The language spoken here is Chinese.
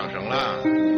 放生了。